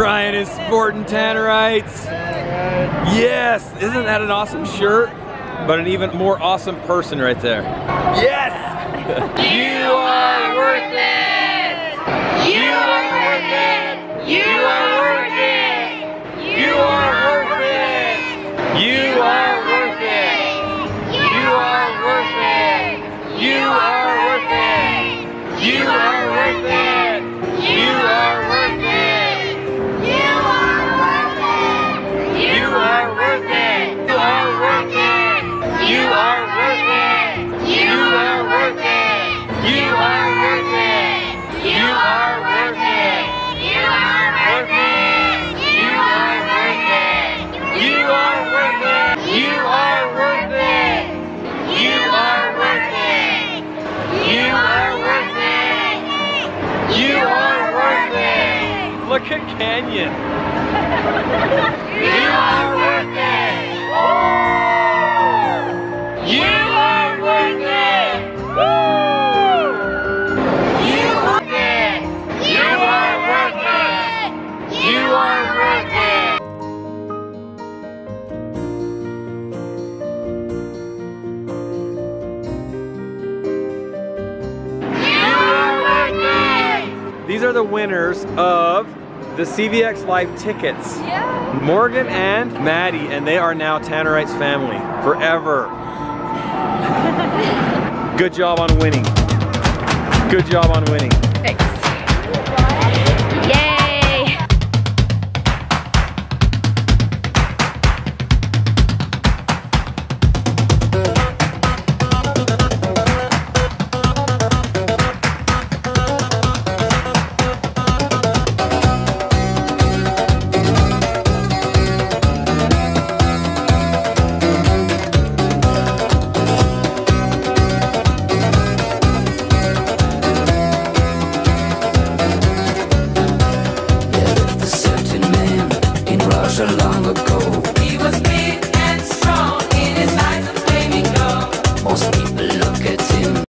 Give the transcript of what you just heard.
Ryan is sporting Tannerites. Yes, isn't that an awesome shirt? But an even more awesome person right there. Yes! You are worth it. You are worth it. You are worth it. You are worth it. You are worth it. You are worth it. You are worth it. You are worth it. Look at Canyon. You are These are the winners of the CVX Live tickets. Yeah. Morgan and Maddie, and they are now Tannerites family forever. Good job on winning. Good job on winning. Thanks. so long ago.